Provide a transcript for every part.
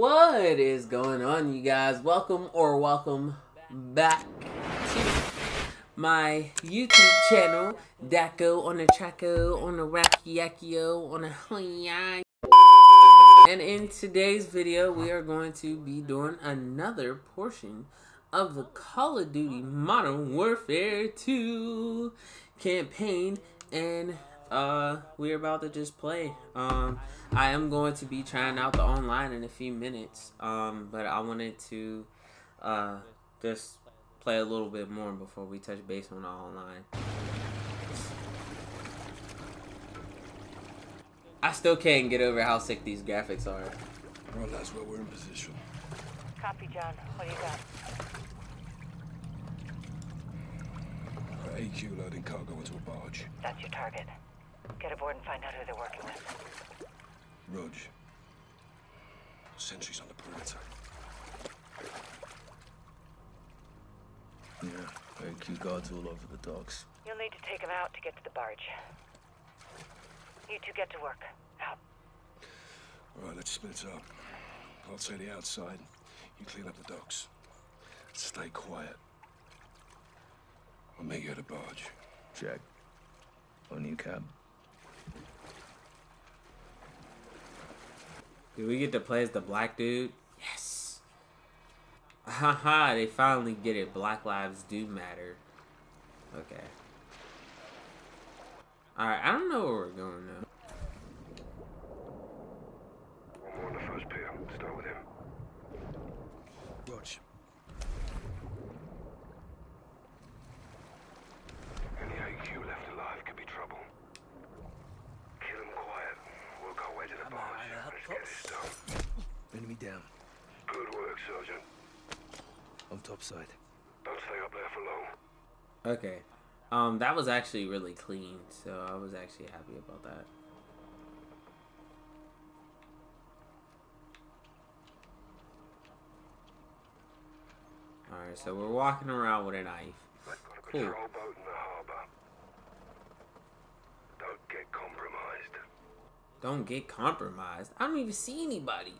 What is going on, you guys? Welcome or welcome back to my YouTube channel, Daco on the Traco, on the Rakiakio, on the Hoyai. And in today's video, we are going to be doing another portion of the Call of Duty Modern Warfare 2 campaign. And uh, we're about to just play. Um, I am going to be trying out the online in a few minutes. Um, but I wanted to uh, just play a little bit more before we touch base on the online. I still can't get over how sick these graphics are. Well, that's where we're in position. Copy, John. What do you got? Our AQ loading cargo into a barge. That's your target. Get aboard and find out who they're working with. Rog. Sentries on the perimeter. Yeah, AQ guards all over the docks. You'll need to take them out to get to the barge. You two get to work. Out. All right, let's split up. I'll take the outside. You clean up the docks. Stay quiet. I'll meet you at the barge. Check. On you, Gaz. Do we get to play as the black dude? Yes. Haha, they finally get it. Black lives do matter. Okay. Alright, I don't know where we're going now. One more on the first pier. Start with him. Rog. Any AQ left alive could be trouble. Kill him quiet. Work our way to the barge. Let's get this done. Enemy down. Good work, Sergeant. On top side. Don't stay up there for long. Okay. Um, that was actually really clean, so I was actually happy about that. Alright, so we're walking around with a knife. Cool. patrol boat in the harbor. Don't get compromised. Don't get compromised. I don't even see anybody.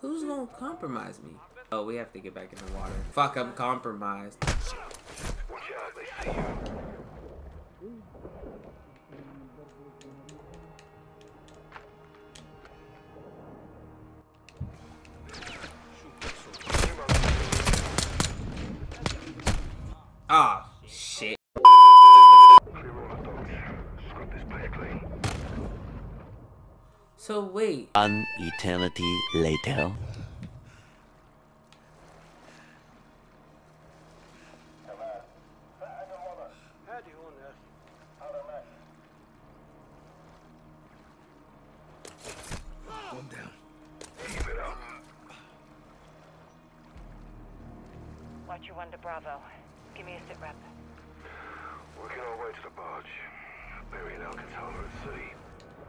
Who's gonna compromise me? Oh, we have to get back in the water. Fuck, I'm compromised. Ah, shit. Place clean. So wait, An eternity later. One down. Keep it up. Watch your one to Bravo. Give me a sit rep. Working our way to the barge. Burying Alcantara at sea.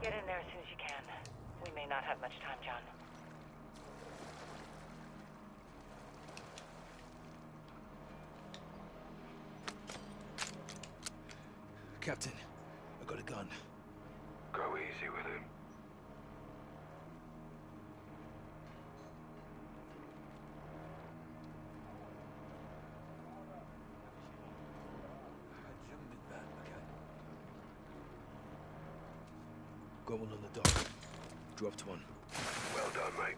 Get in there as soon as you can. We may not have much time, John. Captain, I got a gun. Go easy with him. Got one on the dock. Dropped one. Well done, mate.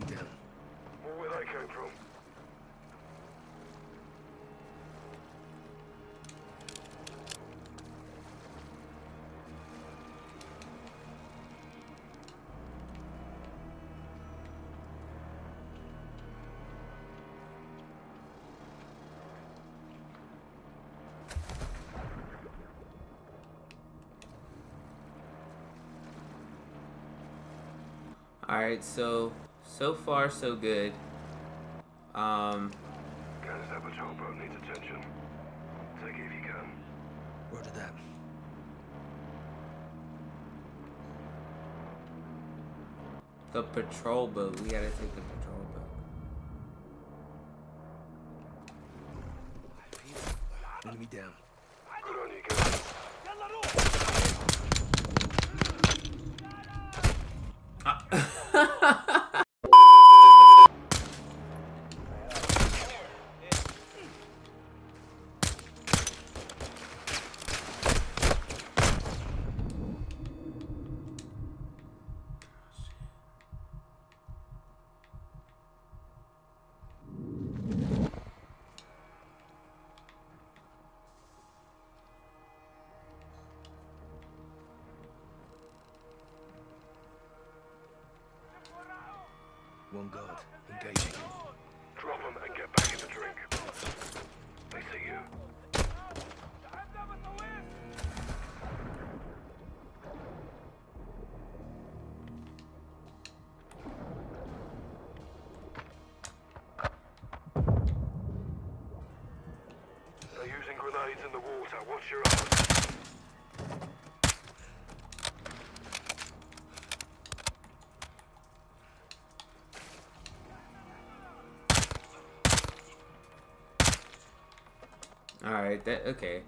down. Where they came from? Alright, so so far so good. Um Guys, that patrol boat needs attention. Take it if you can. Roger that. the patrol boat. We gotta take the patrol One guard. Engaging. Alright, that okay.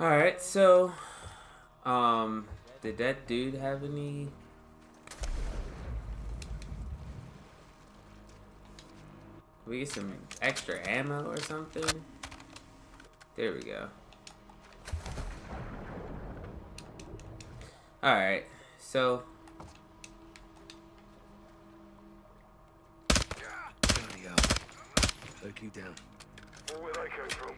Alright, so um did that dude have any we get some extra ammo or something? There we go. Alright, so Loki down. Where they came from.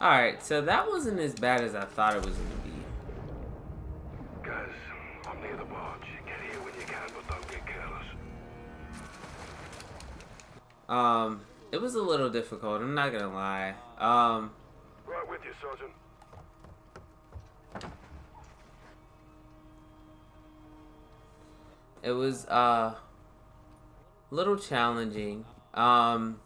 Alright, so that wasn't as bad as I thought it was gonna be. Guys, I'm near the barge. Get here when you can, but don't get careless. Um, it was a little difficult, I'm not gonna lie. Um, Right with you, Sergeant. it was uh a little challenging. Um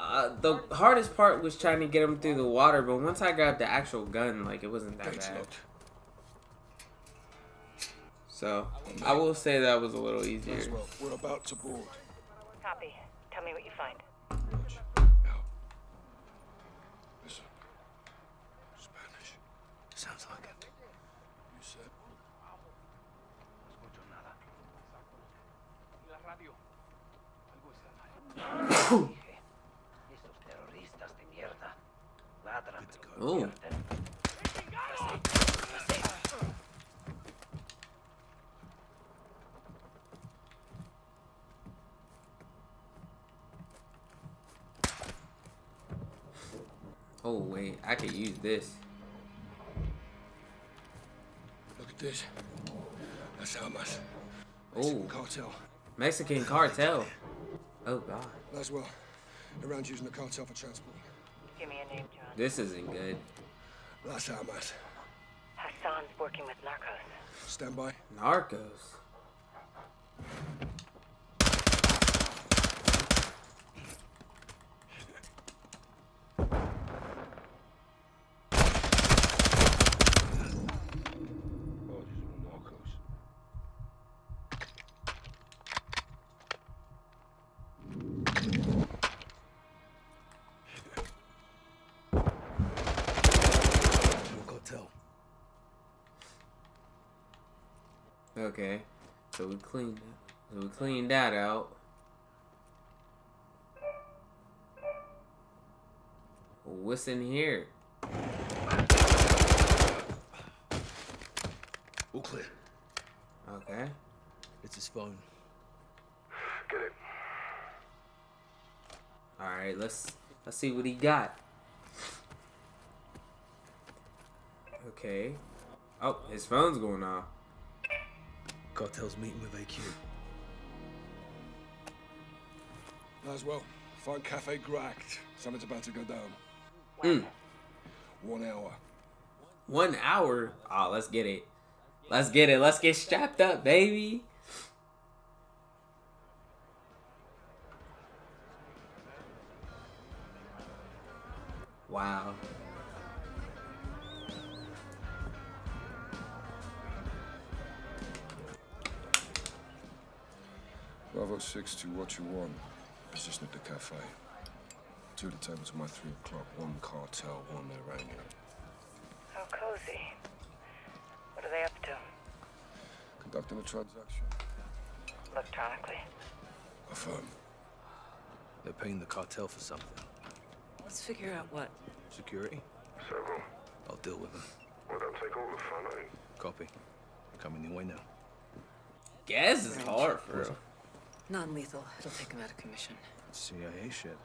uh, the hardest part was trying to get him through the water, but once I grabbed the actual gun, like it wasn't that Gates bad. locked. So I will say that was a little easier. well. We're about to board. Copy. Tell me what you find. Roger. Out. Listen. Spanish. Sounds like it. You said. Esos terroristas de mierda. Ladran, Good to go. Ooh. Oh wait, I could use this. Look at this. That's how much. Oh, Cartel. Mexican cartel. Oh god, Laswell. Around using the cartel for transport. Give me a name, John. This isn't good. That's Hamas. Hassan's working with Narcos. Stand by. Narcos. Okay, so we cleaned that. So we cleaned that out. What's in here? All clear. Okay. It's his phone. Get it. All right. Let's let's see what he got. Okay. Oh, his phone's going off. Cartel's meeting with AQ. Might as well. Find Cafe Gracht. Something's about to go down. Mm. One hour. One hour. Oh, let's get it. Let's get it. Let's get strapped up, baby. Wow. Bravo 6 to what you want. Position at the cafe. Two of the tables at my 3 o'clock. One cartel, one Iranian. How cozy. What are they up to? Conducting a transaction. Electronically. Affirm. They're paying the cartel for something. Let's figure out what. Security? Several. I'll deal with them. Well, don't take all the fun, eh? Copy. Coming your way now. Gaz is hard for real. Non lethal. It'll take him out of commission. CIA shit.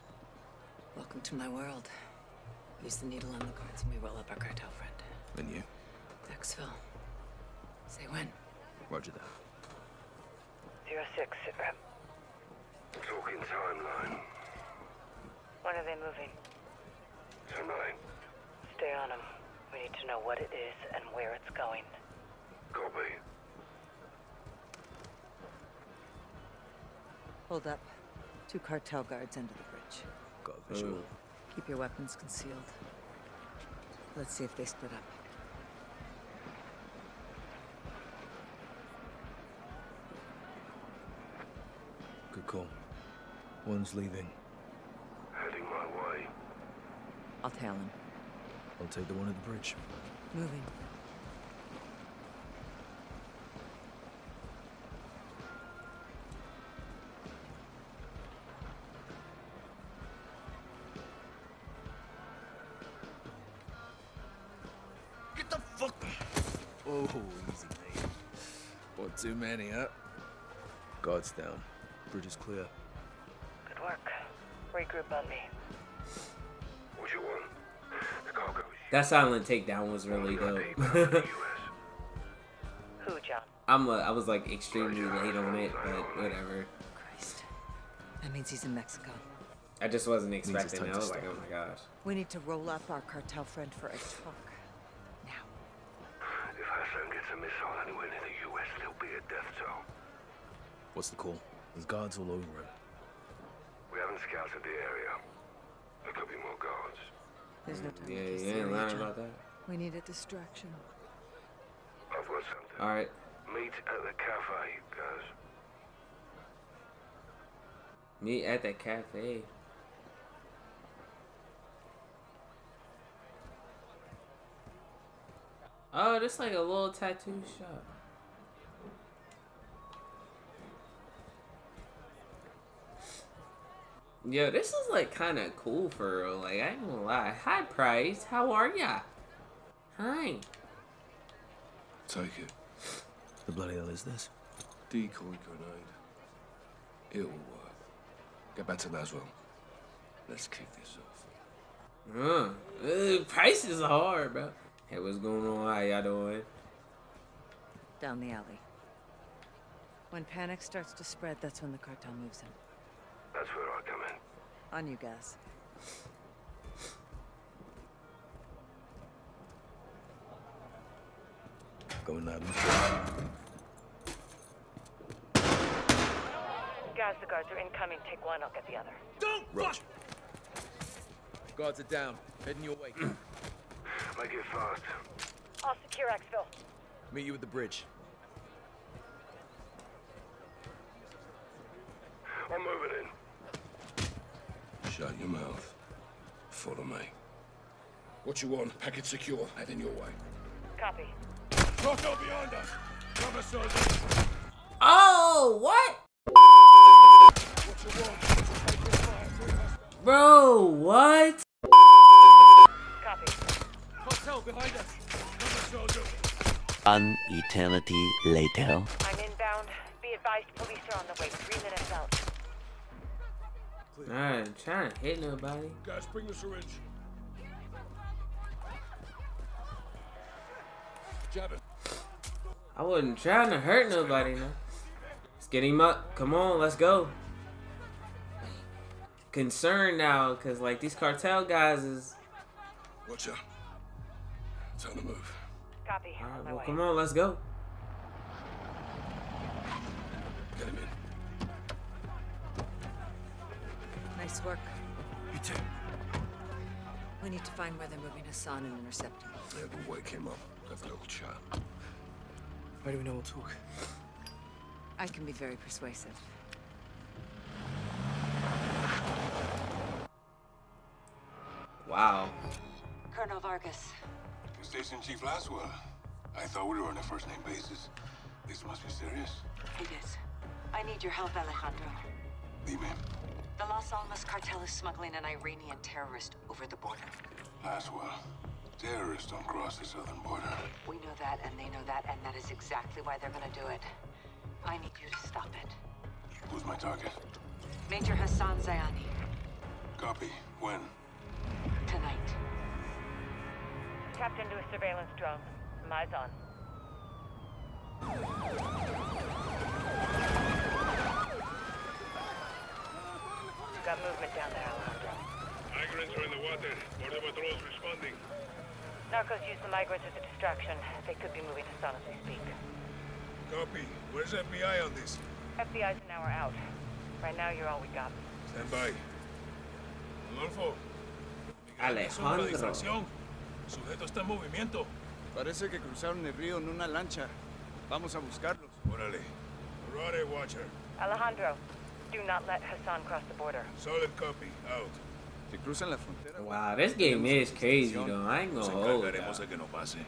Welcome to my world. Use the needle on the cards and we roll up our cartel friend. Then you. Knoxville. Say when. Roger that. Zero six, sit rep. Talking timeline. When are they moving? Tonight. Stay on them. We need to know what it is and where it's going. Copy. Hold up. Two cartel guards under the bridge. Got a visual. Ooh. Keep your weapons concealed. Let's see if they split up. Good call. One's leaving. Heading my way. I'll tail him. I'll take the one at the bridge. Moving. Too many, huh? Guards down. Bridge is clear. Good work. Regroup on me. What you want? The cargo. That silent takedown was really dope. US. Who, John? I'm a, I was like extremely late on it, but whatever. Christ. That means he's in Mexico. I just wasn't expecting time that. I was like, oh my gosh. We need to roll up our cartel friend for a talk. Now. If Hassan gets a missile anywhere near the US, there'll be a death toll. What's the call? There's guards all over it. We haven't scouted the area. There could be more guards. There's no mm, time Yeah, to be you serious, lying about that. We need a distraction. I've got something. All right, Meet at the cafe, guys. meet at the cafe. Oh, this like a little tattoo shop. Yo, this is like kind of cool for real. Like, I ain't gonna lie. Hi, Price. How are ya? Hi. Take it. The bloody hell is this? Decoy grenade. It will work. Get back to Laswell. Let's kick this off. Uh, uh, Price is hard, bro. Hey, what's going on? How y'all doing? Down the alley. When panic starts to spread, that's when the cartel moves in. That's where I come in. On you, guys. Going loud and Guys, the guards are incoming. Take one, I'll get the other. Don't rush! Guards are down. Heading your way. Make it fast. I'll secure Xville. Meet you at the bridge. I'm moving in. Shut your mouth. Follow me. What you want? Packet secure. Head in your way. Copy. Rocco behind us. Cover soldiers. Oh, what? What you want? Taking fire through us. Bro, what? Behind us. Cover soldiers. Eternity later. I'm inbound. Be advised, police are on the way. Three minutes out. Alright, trying to hit nobody. Guys, bring the syringe. I wasn't trying to hurt nobody, man. Let's get him up. Come on, let's go. Concerned now, cause like these cartel guys is Watch out. Time to move. Copy. All on well, way. come on, let's go. Get him in. Nice work. You too. We need to find where they're moving Hassan and intercept him. Yeah, but wake him up. Have a little chat. Why do we know we'll talk? I can be very persuasive. Wow. Colonel Vargas, Station Chief Laswell. I thought we were on a first-name basis. This must be serious. It is. I need your help, Alejandro. Dime, The Las Almas cartel is smuggling an Iranian terrorist over the border. Laswell. Terrorists don't cross the southern border. We know that, and they know that, and that is exactly why they're gonna do it. I need you to stop it. Who's my target? Major Hassan Zyani, Copy. When? tonight. Tapped into a surveillance drone. Eyes on. Got movement down there, Alejandro. Migrants are in the water. Border patrol's responding. Narcos use the migrants as a distraction. They could be moving Hassan as we speak. Copy. Where's FBI on this? FBI's an hour out. Right now, you're all we got. Stand by. Rodolfo. Alejandro. Sujeto está en movimiento. Parece que cruzaron el río en una lancha. Vamos a buscarlos. Órale. Rode, Watcher. Alejandro, do not let Hassan cross the border. Solid copy. Out. Si cruzan la frontera... Wow, this game is crazy though. I ain't gonna hold encargaremos ya. de que no pase.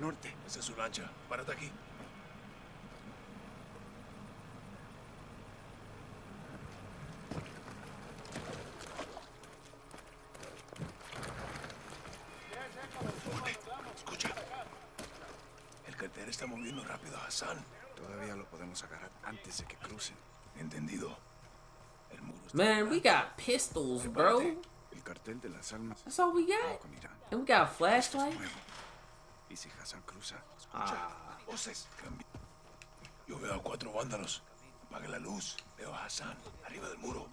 Norte. Esa es su lancha. Párate aquí. Escucha. El cartel está moviendo rápido a Hassan. Todavía lo podemos agarrar antes de que crucen. Entendido. El muro está Man, we got pistols, bro. El cartel de las almas That's all we got. And we got flashlight. Y si Hassan cruza, Ah, Voces. Yo veo a cuatro vándalos. Apaga la luz. Veo a Hassan arriba del muro.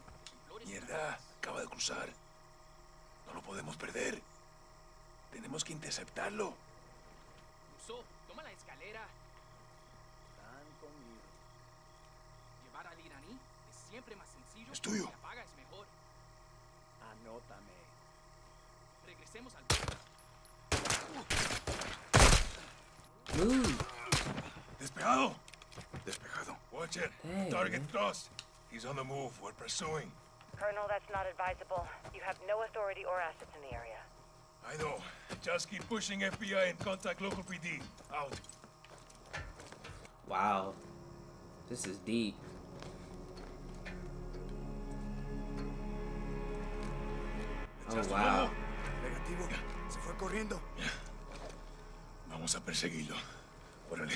Mierda. Acaba de cruzar. No lo podemos perder. Tenemos que interceptarlo. Cruzó, toma la escalera. Llevar al iraní es siempre más sencillo. Es tuyo. Si apaga es mejor. Anótame. Regresemos al... move. Despejado. despejado. Watcher. Dang, Target man. crossed. He's on the move. We're pursuing. Colonel, that's not advisable. You have no authority or assets in the area. I know. Just keep pushing FBI and contact local PD. Out. Wow. This is deep. Oh wow. Negativo. Se fue corriendo. Vamos a perseguirlo. Órale.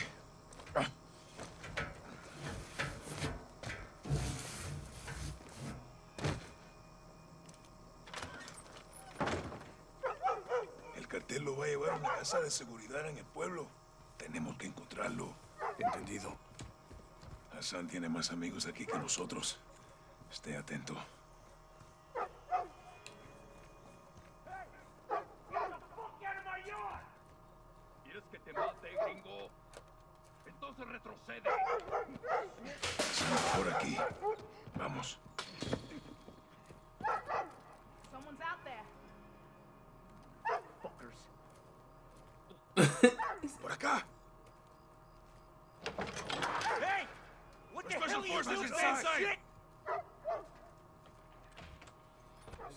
El cartel lo va a llevar a una casa de seguridad en el pueblo. Tenemos que encontrarlo. Entendido. Hassan tiene más amigos aquí que nosotros. Esté atento.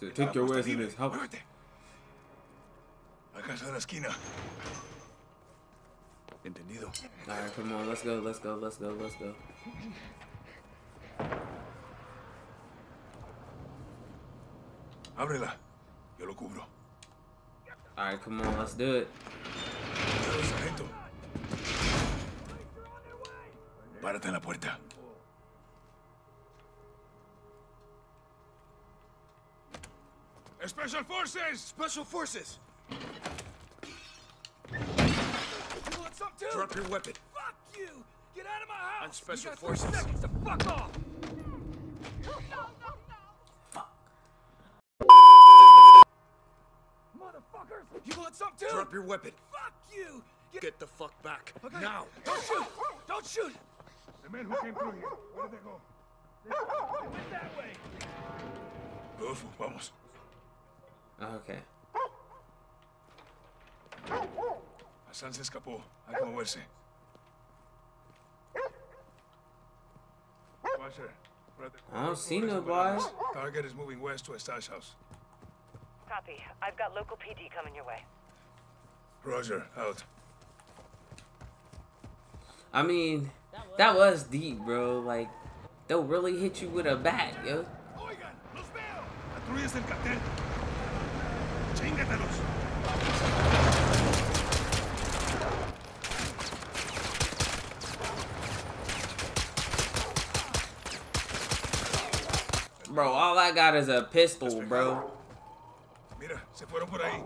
So take your ass in this house. Muévete. La casa de la esquina. Entendido. Alright, come on, let's go, let's go, let's go, let's go. Ábrela. Yo lo cubro. Alright, come on, let's do it. Cuidado, sargento. Párate en la puerta. Special Forces! Special Forces. too! Drop your weapon. Fuck you! Get out of my house! I'm special you got forces. Three seconds to fuck off! Fuck. Motherfuckers! You want some too? Drop your weapon. Fuck you! Get the fuck back. Okay. Now. Don't shoot! Don't shoot! The men who came through here, where did they go? They went that way! Rodolfo, vamos. Ah, okay. Hassan se escapó. Hay que moverse. Watcher, brother. I don't see no boys. Target is moving west to a stash house. Copy. I've got local PD coming your way. Roger, out. I mean, that was deep, bro. Like, they'll really hit you with a bat, yo. Oigan, los veo! Patrullas del cartel. Chíngatelos. Bro, all I got is a pistol, bro. Mira, se fueron por ahí.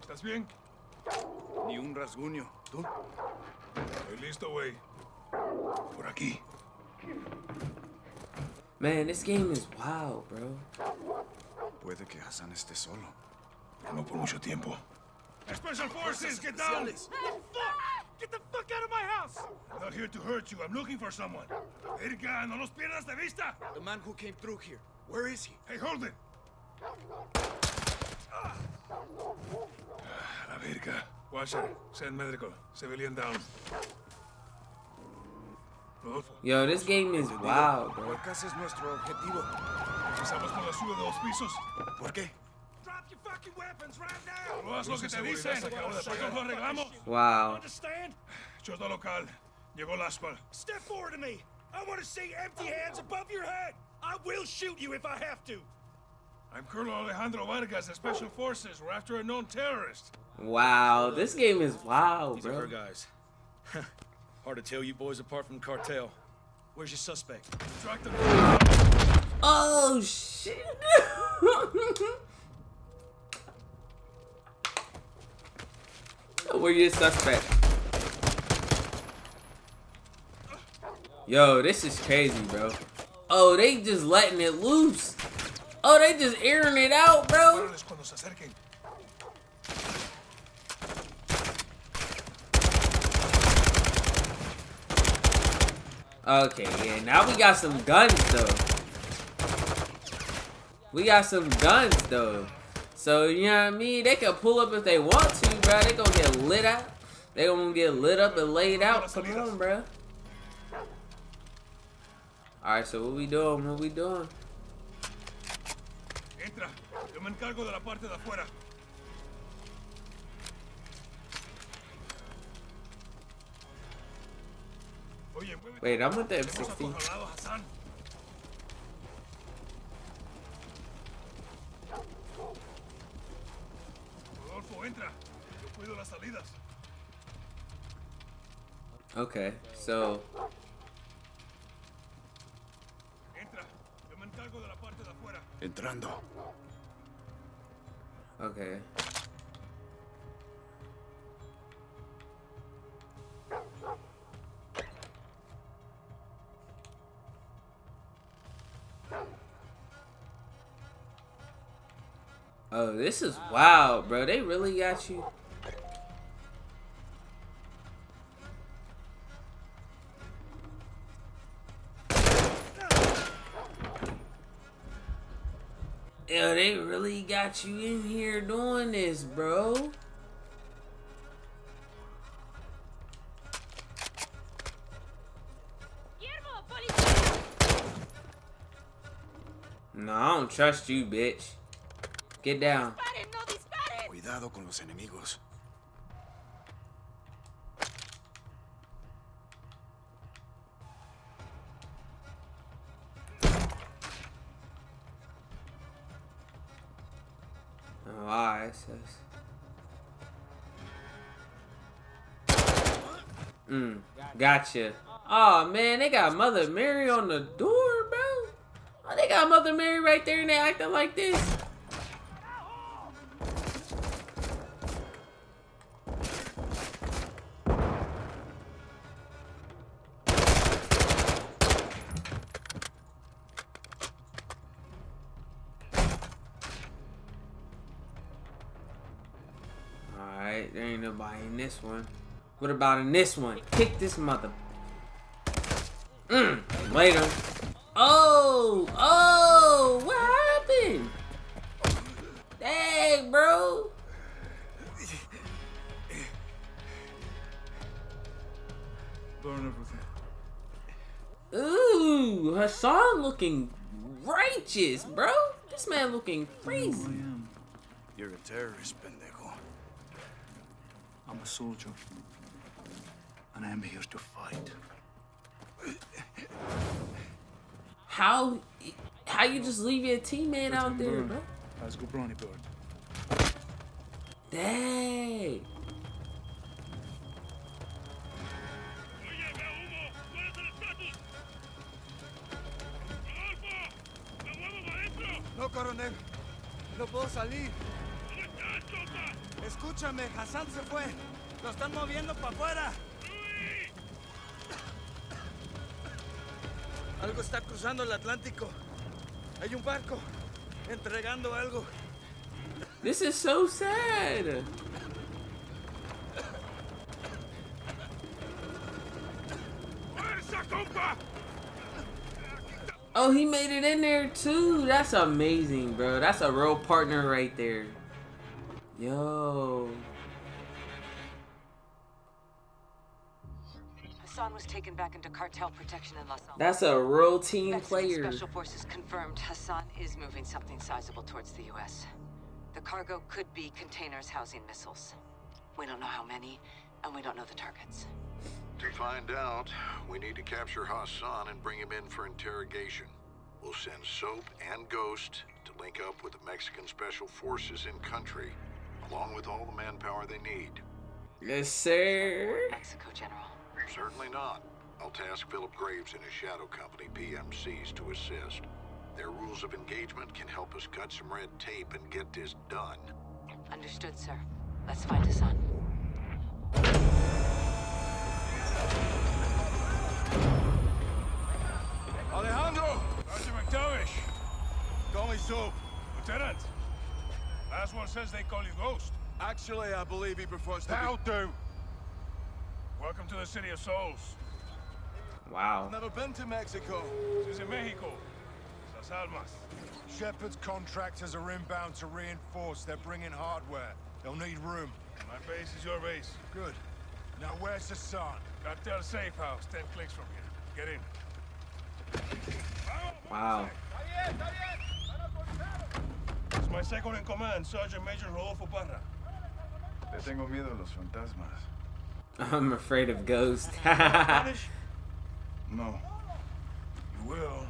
¿Estás bien? Ni un rasguño. ¿Tú? Estoy listo, güey. Por aquí. Man, this game is wild, bro. Puede que Hassan esté solo. No por mucho tiempo. Special Forces, get down! Get the fuck out of my house! I'm not here to hurt you. I'm looking for someone. Erga, no los pierdas de vista. The man who came through here. Where is he? Hey, hold it. Ah, La verga. Watcher, send medical. Civilian down. Yo, this game is wild, bro. Huacas es nuestro objetivo. empezamos por la suba de dos pisos. ¿Por qué? Haz lo que te dicen. Nosotros lo arreglamos. Wow. Understand? Chota local. Llegó Laspal. Step forward to me! I want to see empty hands above your head! I will shoot you if I have to! I'm Colonel Alejandro Vargas of Special oh. Forces. We're after a known terrorist. Wow, this game is wild, These are bro. guys. Hard to tell you boys apart from cartel. Where's your suspect? Track them. Oh, shit. Where you suspect? Yo, this is crazy, bro. Oh, they just letting it loose. Oh, they just airing it out, bro. Okay, yeah, now we got some guns, though. We got some guns, though. So, you know what I mean? They can pull up if they want to, bro. They gonna get lit up. They gonna get lit up and laid out. Come on, bro. Alright, so what we doing? What we doing? Entra. Yo me encargo de la parte de afuera. Wait, I'm with the Tenemos M16. Acorralado a Hassan. Rodolfo, entra. Yo cuido las salidas. Okay, so Entra. Yo me encargo de la parte de afuera. Entrando. okay. Oh, this is wild, bro. They really got you. Yo, they really got you in here doing this, bro. No, I don't trust you, bitch. Get down. Cuidado con los enemigos. Oh, alright, sis. Mm, gotcha. Oh man, they got Mother Mary on the door, bro. Oh, they got Mother Mary right there and they acting like this. This one. What about in this one? Kick this mother. Mm, later. Oh, oh, what happened? Dang, bro. Burn everything. Ooh, Hassan looking righteous, bro. This man looking crazy. You're a terrorist, pendejo. I'm a soldier. And I'm here to fight. How, how you just leave your teammate out there, burn. bro? Let's go, Brawny Bird. Dang. No, coronel. No puedo salir. Escúchame, Hassan se fue. Lo están moviendo para afuera. Algo está cruzando el Atlántico. Hay un barco entregando algo. This is so sad. Oh, he made it in there too. That's amazing, bro. That's a real partner right there. Yo. Hassan was taken back into cartel protection in Las Almas. That's a real team Mexican player. Special Forces confirmed Hassan is moving something sizable towards the U.S. The cargo could be containers housing missiles. We don't know how many, and we don't know the targets. To find out, we need to capture Hassan and bring him in for interrogation. We'll send Soap and Ghost to link up with the Mexican Special Forces in country, along with all the manpower they need. Yes, sir. Mexico, General. Certainly not. I'll task Philip Graves and his shadow company, PMCs, to assist. Their rules of engagement can help us cut some red tape and get this done. Understood, sir. Let's find Hassan. Alejandro! Sergeant MacTavish! Call me Soap. Lieutenant! Laswell says they call you Ghost. Actually, I believe he prefers to That'll do. Welcome to the City of Souls. Wow. Never been to Mexico. This is in Mexico. Las Almas. Shepherd's contractors are inbound to reinforce. They're bringing hardware. They'll need room. My base is your base. Good. Now where's the sun? Cartel safe house, 10 clicks from here. Get in. Wow. It's my second in command, Sergeant Major Rodolfo Parra. Le tengo miedo a los fantasmas. I'm afraid of ghosts. Spanish? No. You will.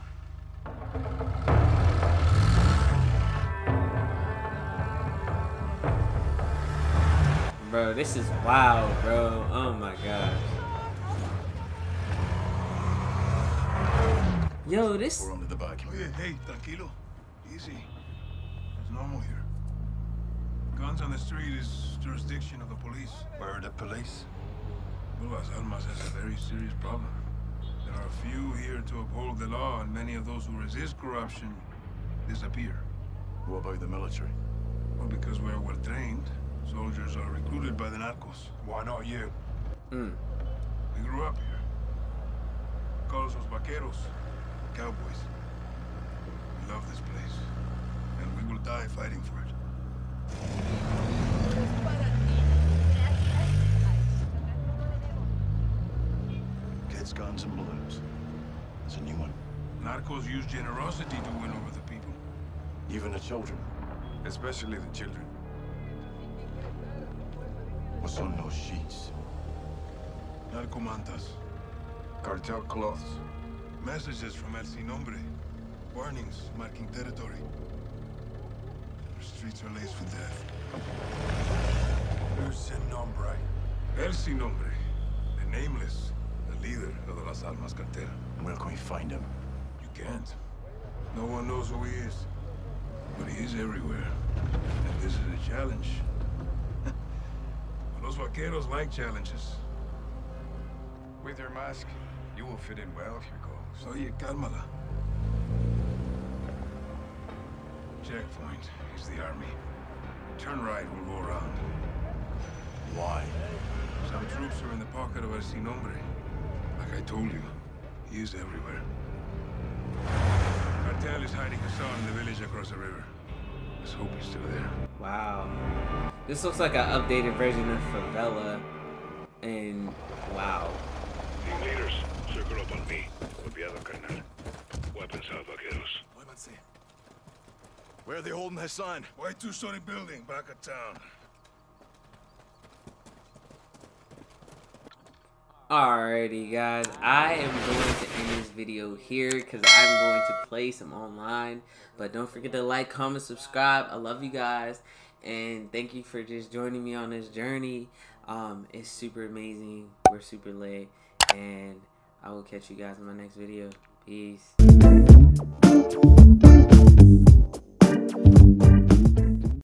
bro, this is wild, bro. Oh my gosh. Yo, this. We're under the back. Hey, hey, tranquilo. Easy. It's normal here. Guns on the street is jurisdiction of the police. Where are the police? Well, Las Almas has a very serious problem. There are few here to uphold the law, and many of those who resist corruption disappear. What about the military? Well, because we're well trained, soldiers are recruited by the narcos. Why not you? Mm. We grew up here. Call us los vaqueros, cowboys. We love this place, and we will die fighting for it. Kids, guns, and balloons. There's a new one. Narcos use generosity to win over the people. Even the children. Especially the children. What's on those sheets? Narcomantas. Cartel cloths. Messages from El Sin Nombre. Warnings marking territory. The streets are laced with death. Who's Sin Nombre? El Sin Nombre. The nameless. The leader of the Las Almas cartel. Where can we find him? You can't. No one knows who he is. But he is everywhere. And this is a challenge. Los vaqueros like challenges. With your mask, you will fit in well if you go. Oye, cálmala. Checkpoint is the army. Turn right, we'll go around. Why? Some troops are in the pocket of El Sin Nombre. Like I told you, he is everywhere. Cartel is hiding Hassan in the village across the river. Let's hope he's still there. Wow. This looks like an updated version of Favela. And wow. Team leaders, circle up on me. Copiado, carnal. Weapons out, vaqueros. Muévanse. Where are they holding Hassan? White two-story building back of town. Alrighty guys, I am going to end this video here because I'm going to play some online. But don't forget to like, comment, subscribe. I love you guys. And thank you for just joining me on this journey. Um, it's super amazing. We're super late. And I will catch you guys in my next video. Peace.